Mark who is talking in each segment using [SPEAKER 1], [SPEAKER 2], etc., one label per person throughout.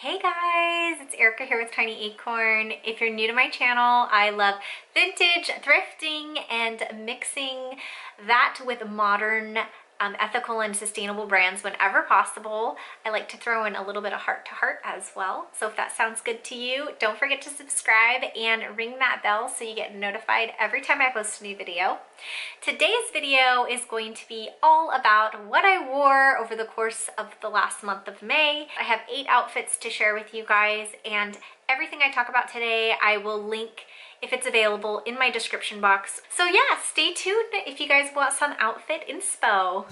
[SPEAKER 1] Hey guys, it's Erica here with Tiny Acorn. If you're new to my channel, I love vintage, thrifting, and mixing that with modern um, ethical and sustainable brands whenever possible. I like to throw in a little bit of heart to heart as well. So if that sounds good to you, don't forget to subscribe and ring that bell so you get notified every time I post a new video. Today's video is going to be all about what I wore over the course of the last month of May. I have eight outfits to share with you guys and everything I talk about today I will link if it's available in my description box. So yeah, stay tuned if you guys want some outfit inspo.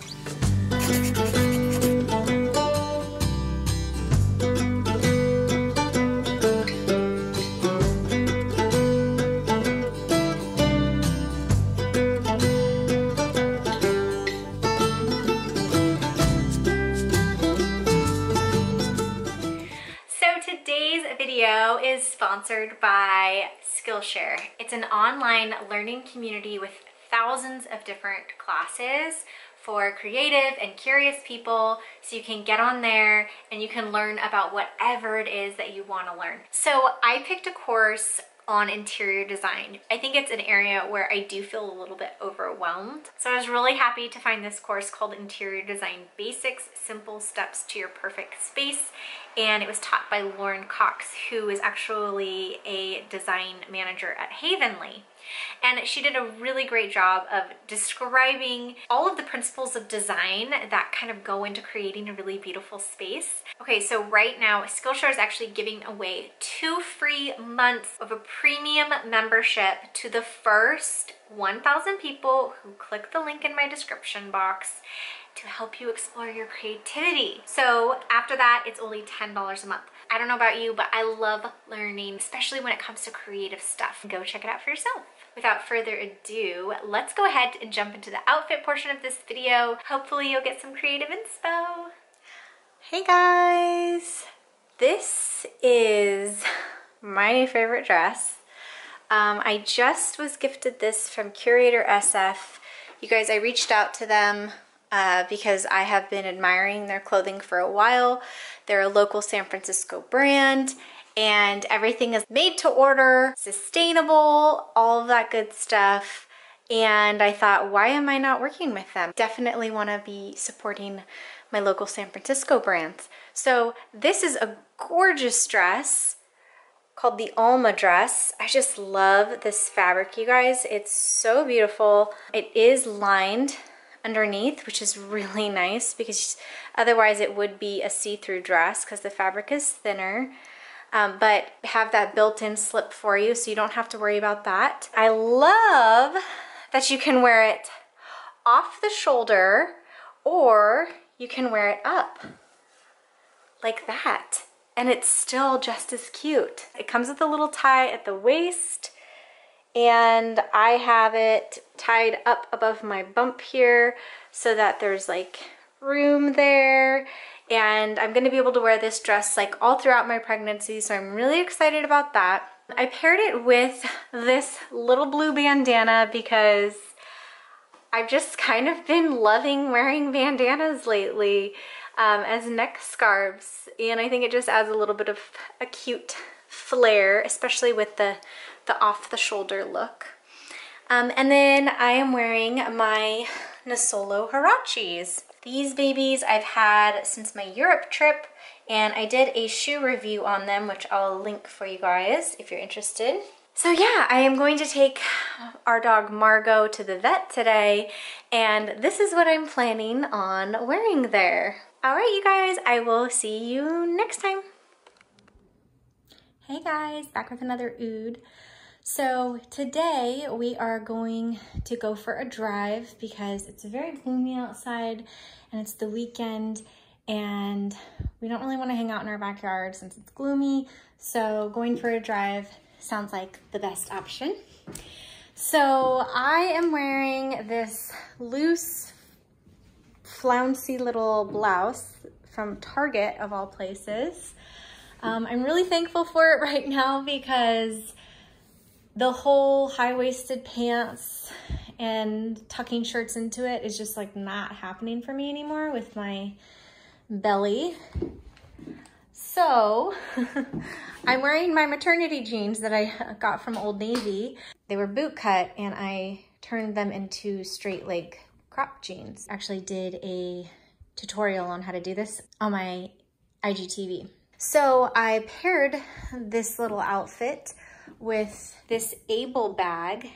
[SPEAKER 1] So today's video is sponsored by Skillshare. It's an online learning community with thousands of different classes for creative and curious people so you can get on there and you can learn about whatever it is that you want to learn. So I picked a course on interior design. I think it's an area where I do feel a little bit overwhelmed. So I was really happy to find this course called Interior Design Basics, Simple Steps to Your Perfect Space. And it was taught by Lauren Cox, who is actually a design manager at Havenly. And she did a really great job of describing all of the principles of design that kind of go into creating a really beautiful space. Okay, so right now Skillshare is actually giving away two free months of a premium membership to the first 1,000 people who click the link in my description box to help you explore your creativity. So after that, it's only $10 a month. I don't know about you, but I love learning, especially when it comes to creative stuff. Go check it out for yourself without further ado, let's go ahead and jump into the outfit portion of this video. Hopefully you'll get some creative inspo. Hey guys! This is my new favorite dress. Um, I just was gifted this from Curator SF. You guys, I reached out to them uh, because I have been admiring their clothing for a while. They're a local San Francisco brand and everything is made to order, sustainable, all of that good stuff. And I thought, why am I not working with them? Definitely want to be supporting my local San Francisco brands. So this is a gorgeous dress called the Alma dress. I just love this fabric, you guys. It's so beautiful. It is lined underneath, which is really nice because otherwise it would be a see-through dress because the fabric is thinner um, but have that built-in slip for you so you don't have to worry about that. I love that you can wear it off the shoulder or you can wear it up like that and it's still just as cute. It comes with a little tie at the waist and I have it tied up above my bump here so that there's like room there and I'm gonna be able to wear this dress like all throughout my pregnancy so I'm really excited about that. I paired it with this little blue bandana because I've just kind of been loving wearing bandanas lately um, as neck scarves and I think it just adds a little bit of a cute flair especially with the, the off the shoulder look. Um, and then I am wearing my Nisolo Huaraches. These babies I've had since my Europe trip and I did a shoe review on them which I'll link for you guys if you're interested. So yeah, I am going to take our dog Margot to the vet today and this is what I'm planning on wearing there. All right, you guys, I will see you next time. Hey guys, back with another OOTD. So today we are going to go for a drive because it's very gloomy outside and it's the weekend and we don't really want to hang out in our backyard since it's gloomy. So going for a drive sounds like the best option. So I am wearing this loose flouncy little blouse from Target of all places. Um, I'm really thankful for it right now because the whole high-waisted pants and tucking shirts into it is just like not happening for me anymore with my belly. So I'm wearing my maternity jeans that I got from Old Navy. They were boot cut and I turned them into straight leg crop jeans. Actually did a tutorial on how to do this on my IGTV. So I paired this little outfit with this Able bag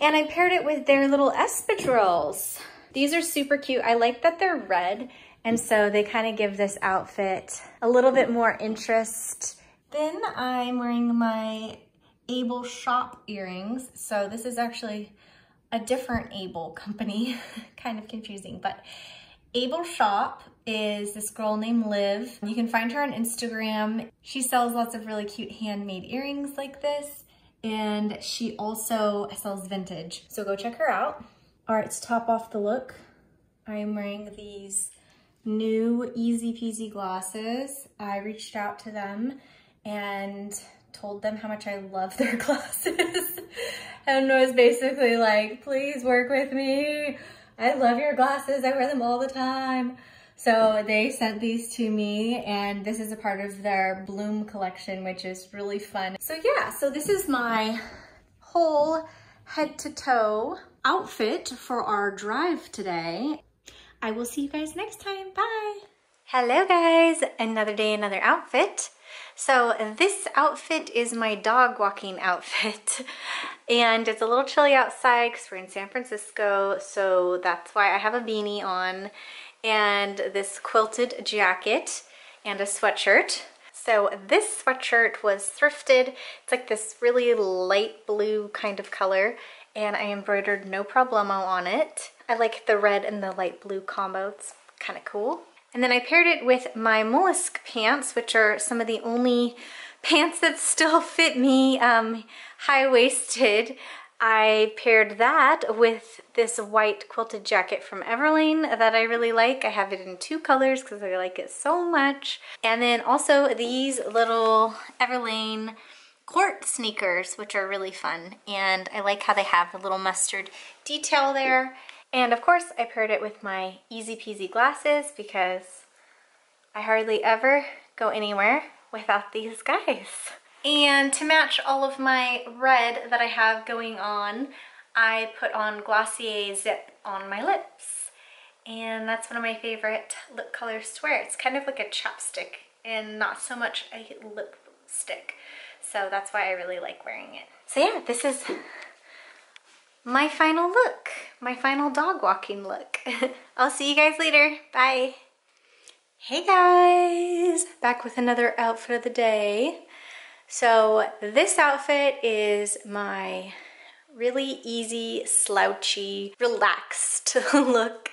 [SPEAKER 1] and I paired it with their little espadrilles. These are super cute. I like that they're red and so they kind of give this outfit a little bit more interest. Then I'm wearing my Able Shop earrings. So this is actually a different Able company, kind of confusing, but Able Shop is this girl named Liv. You can find her on Instagram. She sells lots of really cute handmade earrings like this. And she also sells vintage. So go check her out. All right, to top off the look, I am wearing these new Easy Peasy glasses. I reached out to them and told them how much I love their glasses and was basically like, please work with me. I love your glasses. I wear them all the time. So they sent these to me and this is a part of their Bloom collection, which is really fun. So yeah, so this is my whole head to toe outfit for our drive today. I will see you guys next time. Bye. Hello guys, another day, another outfit. So this outfit is my dog walking outfit and it's a little chilly outside because we're in San Francisco. So that's why I have a beanie on and this quilted jacket and a sweatshirt. So this sweatshirt was thrifted. It's like this really light blue kind of color and I embroidered no problemo on it. I like the red and the light blue combo. It's kind of cool. And then I paired it with my mollusk pants, which are some of the only pants that still fit me um, high-waisted. I paired that with this white quilted jacket from Everlane that I really like. I have it in two colors because I like it so much. And then also these little Everlane court sneakers, which are really fun. And I like how they have the little mustard detail there. And of course, I paired it with my Easy Peasy glasses because I hardly ever go anywhere without these guys. And to match all of my red that I have going on, I put on Glossier Zip on my lips. And that's one of my favorite lip colors to wear. It's kind of like a chapstick and not so much a lipstick. So that's why I really like wearing it. So yeah, this is my final look, my final dog walking look. I'll see you guys later. Bye. Hey guys, back with another outfit of the day. So this outfit is my really easy, slouchy, relaxed look.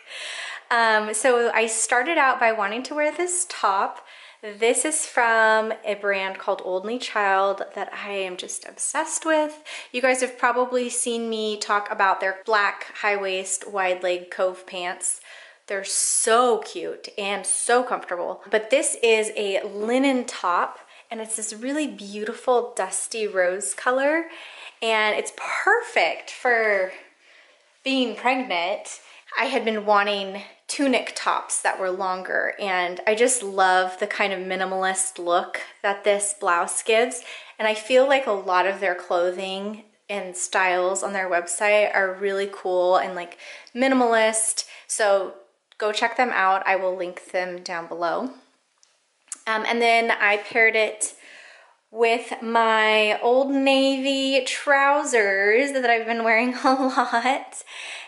[SPEAKER 1] Um, so I started out by wanting to wear this top this is from a brand called Only Child that I am just obsessed with. You guys have probably seen me talk about their black high waist wide leg cove pants. They're so cute and so comfortable. But this is a linen top and it's this really beautiful dusty rose color and it's perfect for being pregnant. I had been wanting tunic tops that were longer and I just love the kind of minimalist look that this blouse gives. And I feel like a lot of their clothing and styles on their website are really cool and like minimalist. So go check them out. I will link them down below. Um, and then I paired it with my Old Navy trousers that I've been wearing a lot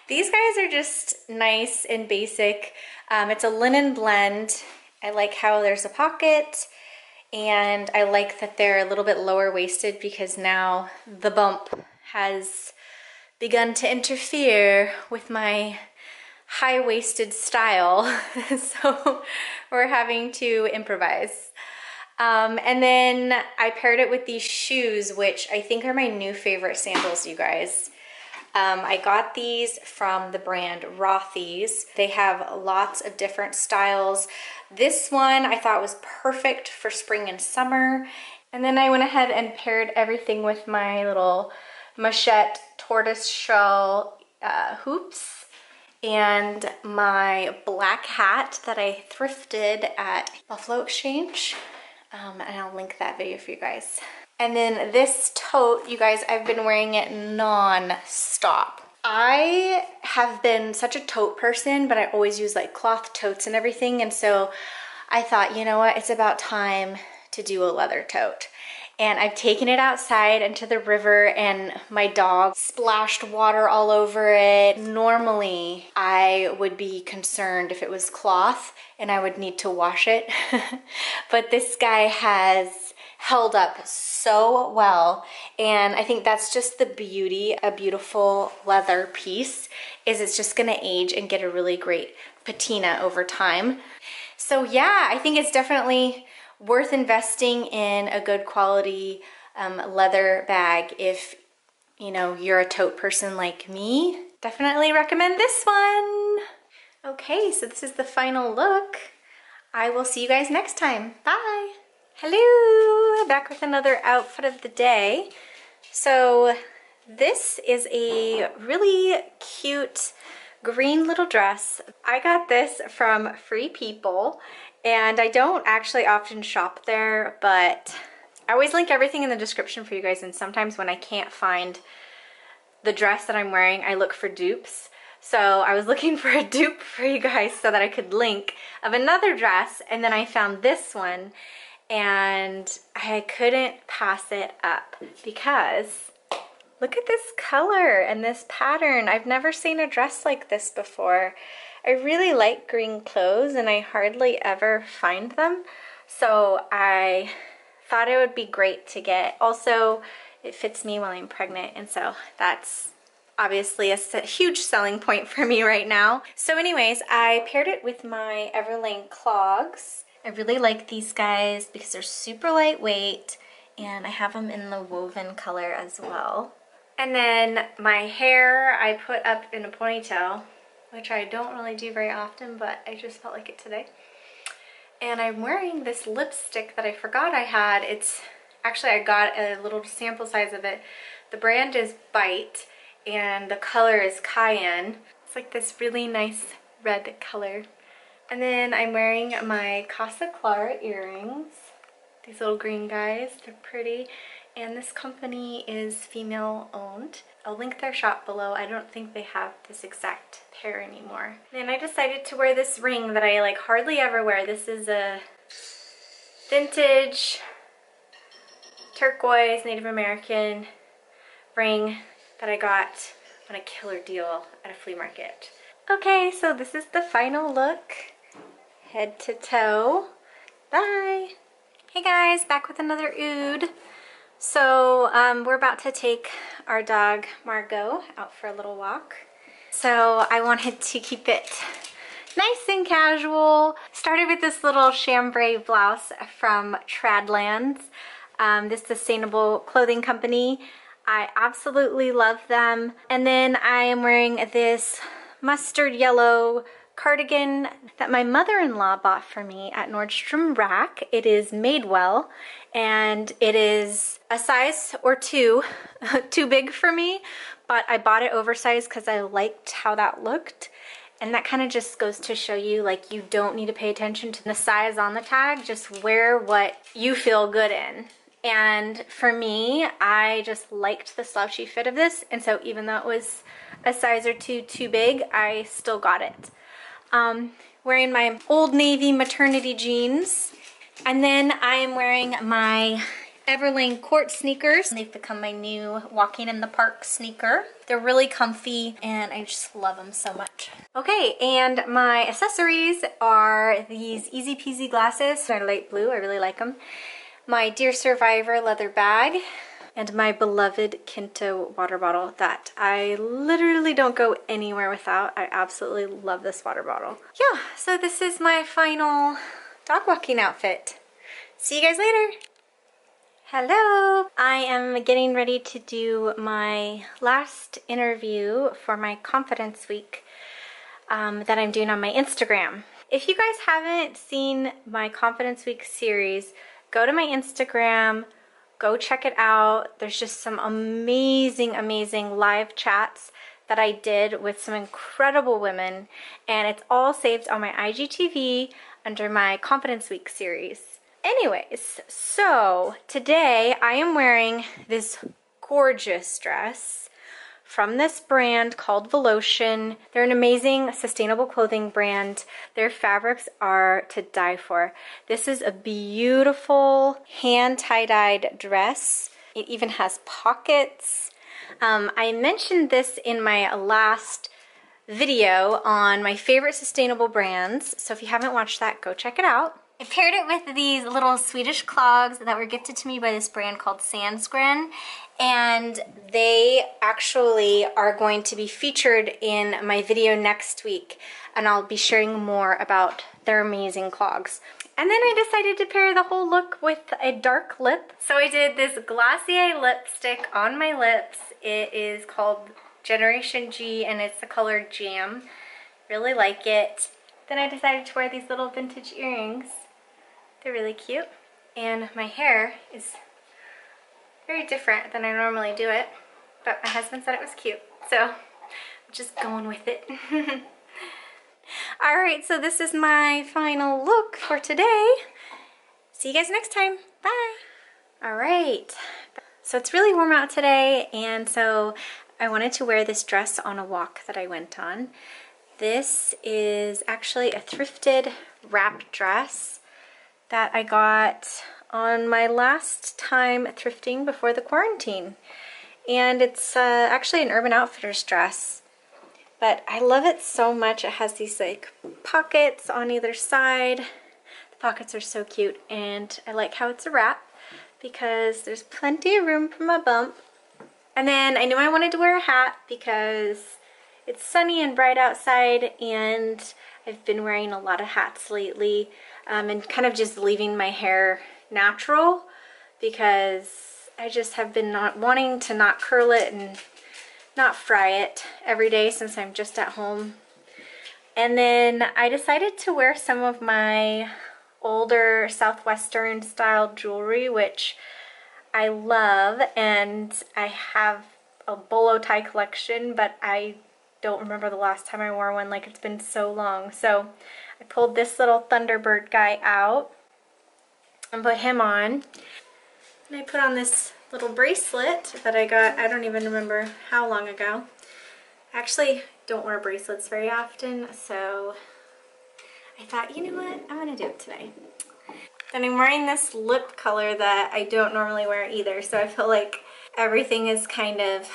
[SPEAKER 1] these guys are just nice and basic. Um, it's a linen blend. I like how there's a pocket and I like that they're a little bit lower waisted because now the bump has begun to interfere with my high-waisted style. so we're having to improvise. Um, and then I paired it with these shoes, which I think are my new favorite sandals, you guys. Um, I got these from the brand Rothy's. They have lots of different styles. This one I thought was perfect for spring and summer. And then I went ahead and paired everything with my little Machete tortoise shell uh, hoops and my black hat that I thrifted at Buffalo Exchange. Um, and I'll link that video for you guys. And then this tote, you guys, I've been wearing it non-stop. I have been such a tote person, but I always use like cloth totes and everything. And so I thought, you know what, it's about time to do a leather tote and I've taken it outside into the river and my dog splashed water all over it. Normally, I would be concerned if it was cloth and I would need to wash it. but this guy has held up so well and I think that's just the beauty a beautiful leather piece is it's just gonna age and get a really great patina over time. So yeah, I think it's definitely worth investing in a good quality um, leather bag if you know you're a tote person like me. Definitely recommend this one. Okay, so this is the final look. I will see you guys next time. Bye. Hello, back with another outfit of the day. So this is a really cute green little dress. I got this from Free People and I don't actually often shop there, but I always link everything in the description for you guys. And sometimes when I can't find the dress that I'm wearing, I look for dupes. So I was looking for a dupe for you guys so that I could link of another dress. And then I found this one and I couldn't pass it up because look at this color and this pattern. I've never seen a dress like this before. I really like green clothes and I hardly ever find them. So I thought it would be great to get. Also, it fits me while I'm pregnant and so that's obviously a huge selling point for me right now. So anyways, I paired it with my Everlane clogs. I really like these guys because they're super lightweight and I have them in the woven color as well. And then my hair I put up in a ponytail which I don't really do very often, but I just felt like it today. And I'm wearing this lipstick that I forgot I had. It's actually, I got a little sample size of it. The brand is Bite and the color is Cayenne. It's like this really nice red color. And then I'm wearing my Casa Clara earrings. These little green guys, they're pretty. And this company is female owned. I'll link their shop below. I don't think they have this exact pair anymore. Then I decided to wear this ring that I like hardly ever wear. This is a vintage turquoise Native American ring that I got on a killer deal at a flea market. Okay, so this is the final look. Head to toe. Bye! Hey guys, back with another OOTD. So um, we're about to take our dog Margot out for a little walk. So I wanted to keep it nice and casual. Started with this little chambray blouse from Tradlands, um, this sustainable clothing company. I absolutely love them. And then I am wearing this mustard yellow cardigan that my mother-in-law bought for me at Nordstrom Rack. It is Madewell and it is a size or two too big for me, but I bought it oversized because I liked how that looked. And that kind of just goes to show you like you don't need to pay attention to the size on the tag, just wear what you feel good in. And for me, I just liked the slouchy fit of this. And so even though it was a size or two too big, I still got it. Um, wearing my Old Navy maternity jeans. And then I am wearing my Everlane court sneakers. They've become my new walking in the park sneaker. They're really comfy and I just love them so much. Okay, and my accessories are these easy peasy glasses. They're light blue, I really like them. My Dear Survivor leather bag and my beloved Kinto water bottle that I literally don't go anywhere without. I absolutely love this water bottle. Yeah, so this is my final dog walking outfit. See you guys later. Hello! I am getting ready to do my last interview for my Confidence Week um, that I'm doing on my Instagram. If you guys haven't seen my Confidence Week series, go to my Instagram, go check it out. There's just some amazing, amazing live chats that I did with some incredible women, and it's all saved on my IGTV under my Confidence Week series. Anyways, so today I am wearing this gorgeous dress from this brand called Voloshin. They're an amazing sustainable clothing brand. Their fabrics are to die for. This is a beautiful hand tie-dyed dress. It even has pockets. Um, I mentioned this in my last video on my favorite sustainable brands. So if you haven't watched that, go check it out. I paired it with these little Swedish clogs that were gifted to me by this brand called Sandgrens. And they actually are going to be featured in my video next week. And I'll be sharing more about their amazing clogs. And then I decided to pair the whole look with a dark lip. So I did this Glossier lipstick on my lips. It is called Generation G and it's the color Jam. Really like it. Then I decided to wear these little vintage earrings. They're really cute. And my hair is very different than I normally do it. But my husband said it was cute. So I'm just going with it. Alright, so this is my final look for today. See you guys next time. Bye. Alright, so it's really warm out today and so I wanted to wear this dress on a walk that I went on. This is actually a thrifted wrap dress that I got on my last time thrifting before the quarantine. And it's uh, actually an Urban Outfitters dress. But I love it so much. It has these like pockets on either side. The pockets are so cute and I like how it's a wrap because there's plenty of room for my bump. And then I knew I wanted to wear a hat because it's sunny and bright outside and I've been wearing a lot of hats lately um, and kind of just leaving my hair natural because I just have been not wanting to not curl it and not fry it every day since I'm just at home. And then I decided to wear some of my older Southwestern style jewelry, which I love, and I have a bolo tie collection, but I don't remember the last time I wore one, like it's been so long. So I pulled this little Thunderbird guy out and put him on. And I put on this little bracelet that I got, I don't even remember how long ago. I actually don't wear bracelets very often, so I thought, you know what, I'm gonna do it today. Then I'm wearing this lip color that I don't normally wear either, so I feel like everything is kind of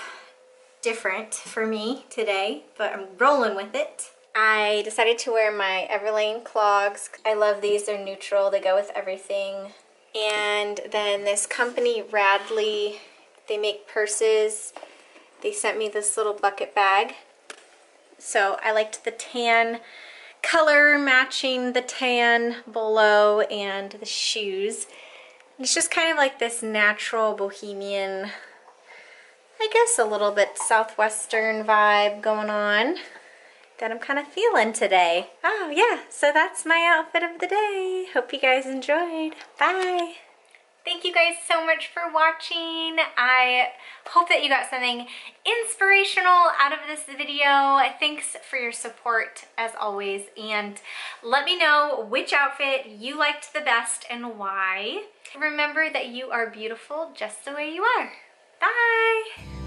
[SPEAKER 1] different for me today, but I'm rolling with it. I decided to wear my Everlane clogs. I love these, they're neutral, they go with everything. And then this company, Radley, they make purses. They sent me this little bucket bag. So I liked the tan color matching the tan bolo and the shoes. It's just kind of like this natural bohemian, I guess a little bit southwestern vibe going on that I'm kind of feeling today. Oh yeah, so that's my outfit of the day. Hope you guys enjoyed. Bye. Thank you guys so much for watching. I hope that you got something inspirational out of this video. Thanks for your support as always. And let me know which outfit you liked the best and why. Remember that you are beautiful just the way you are. Bye.